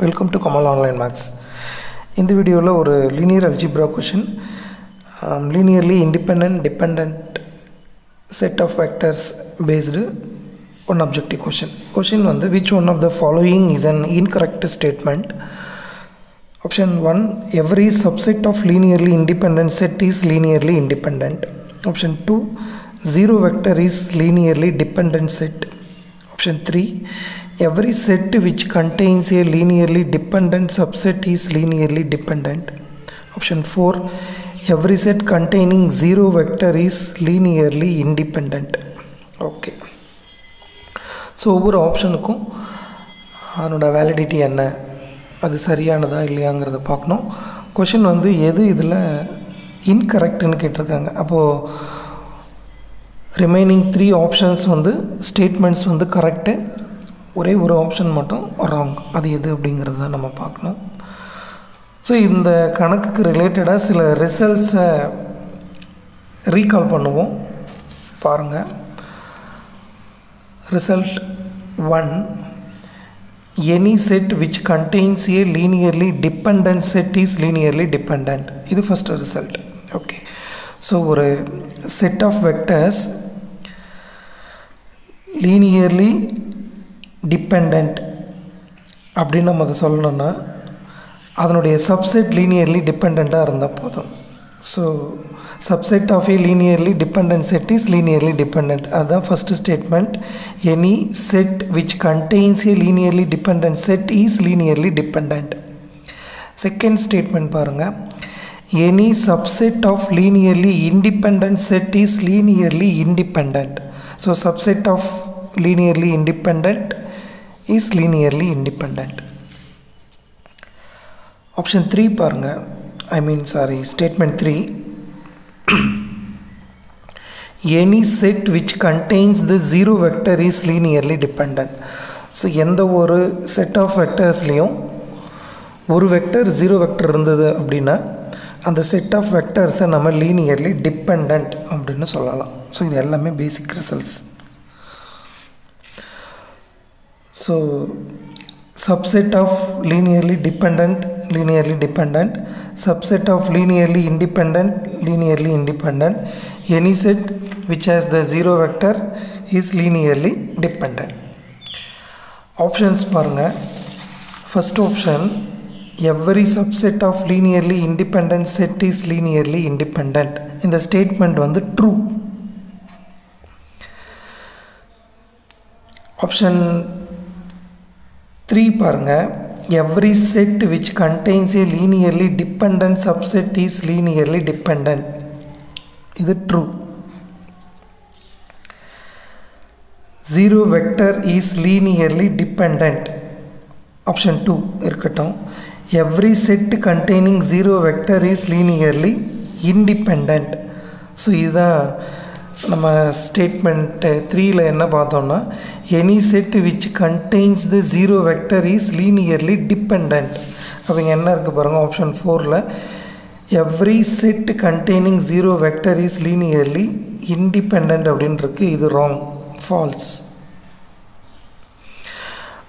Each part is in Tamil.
Welcome to Kamal online maths இந்த வீடியோவில் ஒரு linear algebra question linearly independent dependent set of vectors based on objective question question வந்து which one of the following is an incorrect statement option one every subset of linearly independent set is linearly independent option two zero vector is linearly dependent set option 3 every set which contains a linearly dependent subset is linearly dependent option 4 every set containing zero vector is linearly independent okay so ஒவ்வொரு ஆப்ஷனுக்கும் அதனோட வேலிடிட்டி என்ன அது சரியானதா இல்லையாங்கிறத பார்க்கணும் கொஷின் வந்து எது இதில் இன்கரெக்டுன்னு கேட்டிருக்காங்க அப்போது ரிமைனிங் த்ரீ ஆப்ஷன்ஸ் வந்து ஸ்டேட்மெண்ட்ஸ் வந்து கரெக்டு ஒரே ஒரு ஆப்ஷன் மட்டும் ராங் அது எது அப்படிங்கிறது தான் நம்ம பார்க்கணும். ஸோ இந்த கணக்குக்கு ரிலேட்டடாக சில ரிசல்ட்ஸை ரீகால் பண்ணுவோம். பாருங்கள் result one any set which contains a linearly dependent set is linearly dependent இது ஃபஸ்ட்டு ரிசல்ட் ஓகே ஸோ ஒரு set of vectors linearly dependent அப்படின்னு நம்ம அதை சொல்லணும்னா அதனுடைய சப்செட் லீனியர்லி டிபெண்ட்டாக இருந்தால் போதும். So subset of a linearly dependent set is linearly dependent அதுதான் first statement any set which contains a linearly dependent set is linearly dependent second statement பாருங்கள் any subset of linearly independent set is linearly independent so subset of linearly independent is linearly independent option three பாருங்கள் I mean sorry statement three any set which contains the zero vector is linearly dependent so எந்த ஒரு செட் ஆஃப் வெக்டர்ஸ்லேயும் ஒரு வெக்டர் ஜீரோ வெக்டர் இருந்தது அப்படின்னா அந்த செட் ஆஃப் வெக்டர்ஸை நம்ம லீனியர்லி டிபெண்ட் அப்படின்னு சொல்லலாம். ஸோ இது எல்லாமே basic results so subset of linearly dependent linearly dependent subset of linearly independent linearly independent any set which has the zero vector is linearly dependent options பாருங்கள் first option every subset of linearly independent set is linearly independent. இந்த ஸ்டேட்மெண்ட் வந்து ட்ரூ ஆப்ஷன் த்ரீ பாருங்கள் every set which contains a linearly dependent subset is linearly dependent இது true zero vector is linearly dependent option two இருக்கட்டும். Every set containing zero vector is linearly independent so இதுதான் நம்ம ஸ்டேட்மெண்ட்டு த்ரீயில் என்ன பார்த்தோம்னா any set which contains the zero vector is linearly dependent அவங்க என்ன இருக்குது பாருங்கள் ஆப்ஷன் ஃபோரில் every set containing zero vector is linearly independent அப்படின்னு இருக்குது இது ராங் ஃபால்ஸ்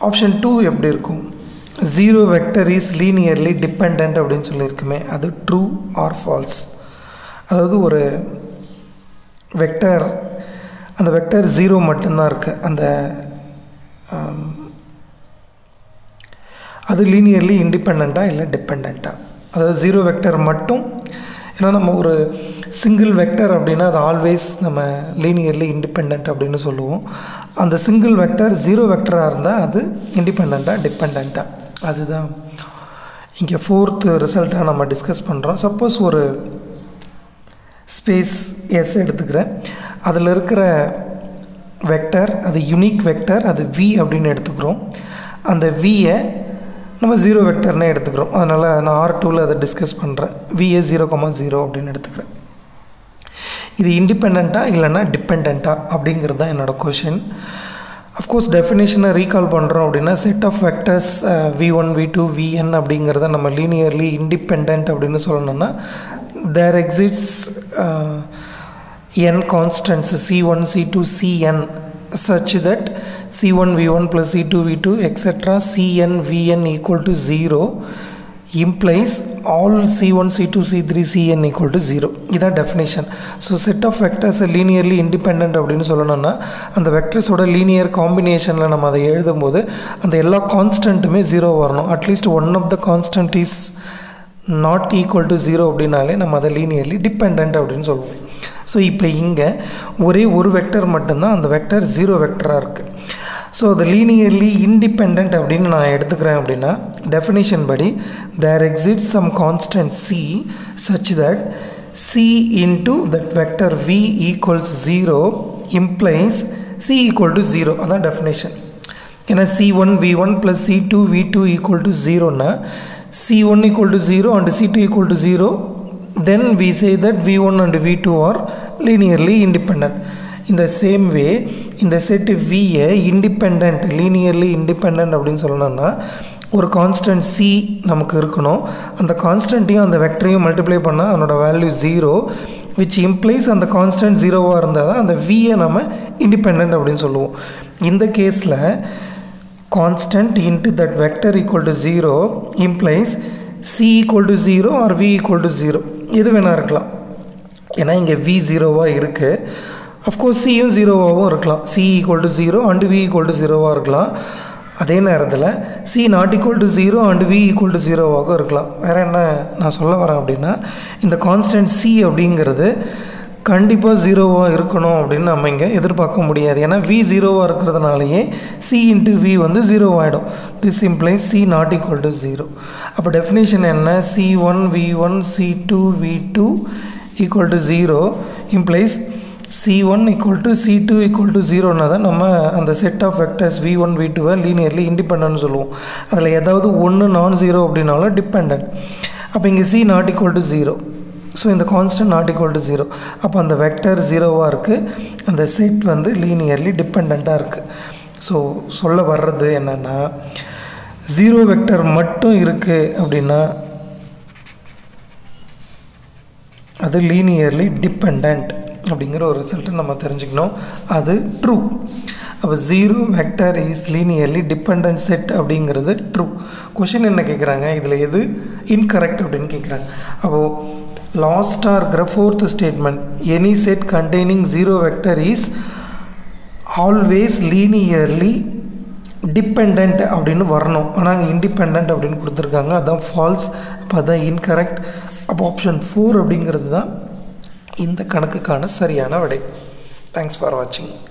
ஆப்ஷன் டூ எப்படி இருக்கும்? Zero vector is linearly dependent அப்படின்னு சொல்லியிருக்குமே அது ட்ரூ ஆர் ஃபால்ஸ் அதாவது ஒரு வெக்டர் அந்த வெக்டர் ஜீரோ மட்டும்தான் இருக்குது அந்த அது லீனியர்லி இண்டிபெண்ட்டாக இல்லை டிபெண்ட்டாக அதாவது ஜீரோ வெக்டர் மட்டும் ஏன்னா நம்ம ஒரு சிங்கிள் வெக்டர் அப்படின்னா அது ஆல்வேஸ் நம்ம லீனியர்லி இண்டிபெண்ட் அப்படின்னு சொல்லுவோம். அந்த சிங்கிள் வெக்டர் ஜீரோ வெக்டராக இருந்தால் அது இண்டிபெண்ட்டாக டிபெண்ட்டாக அதுதான். இங்கே ஃபோர்த்து ரிசல்ட்டாக நம்ம டிஸ்கஸ் பண்ணுறோம் சப்போஸ் ஒரு ஸ்பேஸ் எஸ் எடுத்துக்கிறேன். அதில் இருக்கிற வெக்டர் அது யுனிக் வெக்டர் அது வி அப்படின்னு எடுத்துக்கிறோம். அந்த வியை நம்ம ஜீரோ வெக்டர்னே எடுத்துக்கிறோம். அதனால் நான் ஆர் டூவில் அதை டிஸ்கஸ் பண்ணுறேன் விஏ ஜீரோ கமா ஜீரோ அப்படின்னு எடுத்துக்கிறேன். இது இண்டிபெண்ட்டாக இல்லைன்னா டிபெண்ட்டாக அப்படிங்கிறது தான் என்னோடய கொஷின் அஃப்கோர்ஸ் டெஃபினேஷனை ரீகால் பண்ணுறோம் அப்படின்னா set of vectors v one v two v n அப்படிங்கிறத நம்ம லீனியர்லி இண்டிபெண்ட் அப்படின்னு சொல்லணும்னா there exists n constants c one c two c n such that c1 v1 plus c2 v2 etc cn vn equal to 0 implies all c1 c2 c3 cn equal to 0 இதான் definition so set of vectors linearly independent அப்படின்னு சொல்லணும்னா அந்த வெக்டர்ஸோட லீனியர் காம்பினேஷனில் நம்ம அதை எழுதும்போது அந்த எல்லா கான்ஸ்டன்ட்டுமே ஜீரோ வரணும் at least one of the constant is not equal to zero அப்படின்னாலே நம்ம அதை லீனியர்லி டிபெண்ட் அப்படின்னு சொல்லுவோம். ஸோ இப்போ இங்கே ஒரே ஒரு வெக்டர் மட்டும்தான் அந்த வெக்டர் ஜீரோ வெக்டராக இருக்குது ஸோ அது லீனியர்லி இன்டிபெண்ட் அப்படின்னு நான் எடுத்துக்கிறேன் அப்படின்னா டெஃபினிஷன் படி there exist some constant c such that c into that vector v equals zero implies c equal to zero அதான் டெஃபினேஷன் ஏன்னா c one v one plus c two v two equal to ஜீரோன்னா c one equal to zero and c two equal to zero then we say that v1 and v2 are linearly independent. In the same way இந்த set v independent linearly independent அப்படின்னு சொல்லணும்னா ஒரு கான்ஸ்டன்ட் சி நமக்கு இருக்கணும். அந்த கான்ஸ்டன்ட்டையும் அந்த வெக்டரையும் மல்டிப்ளை பண்ணால் அதனோட வேல்யூ ஜீரோ விச் இம்ப்ளைஸ் அந்த கான்ஸ்டன்ட் ஜீரோவாக இருந்தால் தான் அந்த விஏ நம்ம இண்டிபெண்ட் அப்படின்னு சொல்லுவோம். இந்த கேஸில் constant into that vector equal to zero implies c equal to zero or v equal to zero எது வேணால் இருக்கலாம். ஏன்னா இங்கே வி ஜீரோவாக இருக்குது அஃப்கோர்ஸ் சியும் ஜீரோவாகவும் இருக்கலாம். C equal to zero and v equal to ஜீரோவாக இருக்கலாம். அதே நேரத்தில் c not equal to zero and v equal to ஜீரோவாகவும் இருக்கலாம். வேறு என்ன நான் சொல்ல வரேன் அப்படின்னா இந்த கான்ஸ்டன்ட் சி அப்படிங்கிறது கண்டிப்பாக ஜீரோவாக இருக்கணும் அப்படின்னு நம்ம இங்கே எதிர்பார்க்க முடியாது. ஏன்னா வி ஜீரோவாக இருக்கிறதுனாலேயே சி இன்ட்டு வி வந்து ஜீரோ ஆகிடும் this implies c not equal to zero அப்போ டெஃபினேஷன் என்ன? C one v one c two v two equal to zero implies c one equal to c two equal to ஜீரோனா தான் நம்ம அந்த set of vectors v one v டூவை லீனியர்லி இண்டிபெண்ட்னு சொல்லுவோம். அதில் ஏதாவது ஒன்று நான் ஜீரோ அப்படின்னாலும் டிபெண்ட் அப்போ இங்கே c not equal to zero so இந்த constant not equal to zero அப்போ அந்த வெக்டர் ஜீரோவாக இருக்குது அந்த செட் வந்து லீனியர்லி டிபெண்ட்டாக இருக்குது ஸோ சொல்ல வர்றது என்னென்னா ஜீரோ வெக்டர் மட்டும் இருக்குது அப்படின்னா அது லீனியர்லி டிபெண்ட் அப்படிங்கிற ஒரு ரிசல்ட்டை நம்ம தெரிஞ்சுக்கணும். அது ட்ரூ அப்போ zero vector is linearly dependent set அப்படிங்கிறது ட்ரூ கொஷின் என்ன கேட்குறாங்க இதில் எது இன்கரெக்ட் அப்படின்னு கேட்குறாங்க அப்போது லாஸ்ட்டாக இருக்கிற fourth statement any set containing zero vector is always linearly dependent அப்படின்னு வரணும். ஆனால் அங்கே இண்டிபெண்ட் அப்படின்னு கொடுத்துருக்காங்க. அதுதான் ஃபால்ஸ் அப்போ அதான் இன்கரெக்ட் அப்போ ஆப்ஷன் ஃபோர் அப்படிங்கிறது தான் இந்த கணக்குக்கான சரியான விடை. தேங்க்ஸ் ஃபார் வாட்சிங்